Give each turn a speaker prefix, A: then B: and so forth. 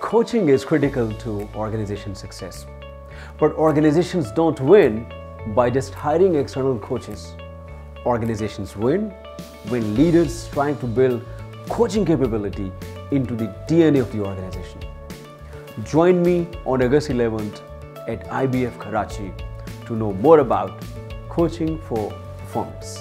A: Coaching is critical to organization success. But organizations don't win by just hiring external coaches. Organizations win when leaders trying to build coaching capability into the DNA of the organization. Join me on August 11th at IBF Karachi to know more about coaching for performance.